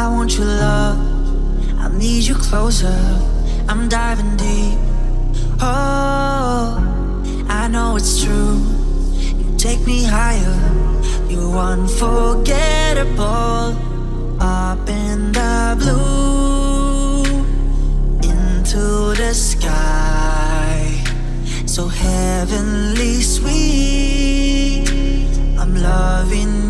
I want your love. I need you closer. I'm diving deep. Oh, I know it's true. You take me higher. You're unforgettable. Up in the blue, into the sky. So heavenly sweet. I'm loving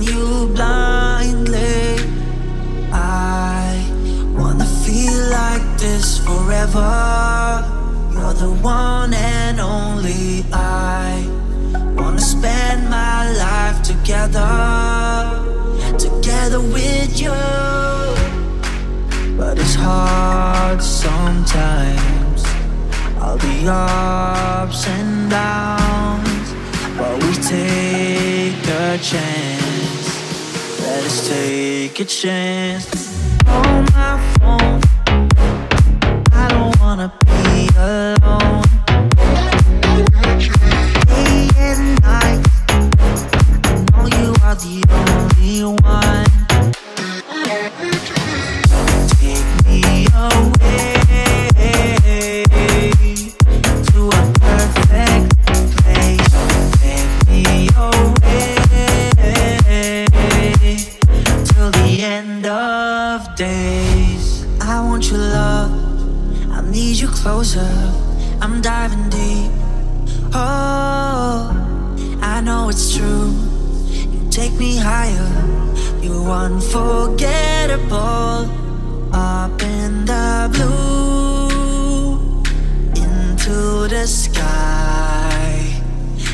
forever. You're the one and only I wanna spend my life together, together with you. But it's hard sometimes. All the ups and downs, but we take a chance. Let us take a chance. On my phone, need you closer. I'm diving deep. Oh, I know it's true. You take me higher. You're unforgettable. Up in the blue, into the sky.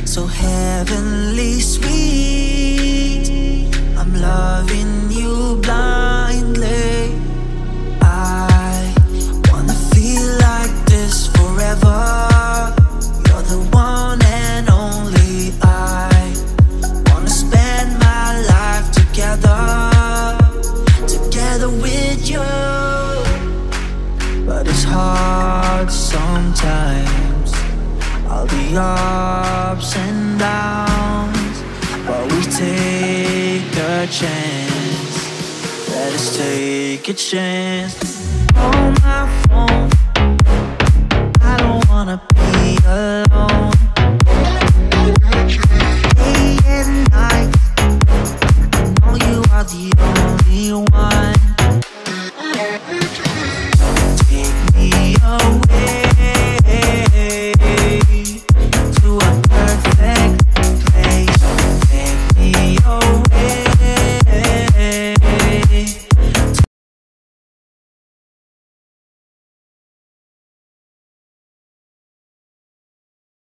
So heavenly sweet. Hard sometimes. All the ups and downs, but we take a chance. Let us take a chance. On my phone, I don't wanna be alone. Day and night, I know you are the only one.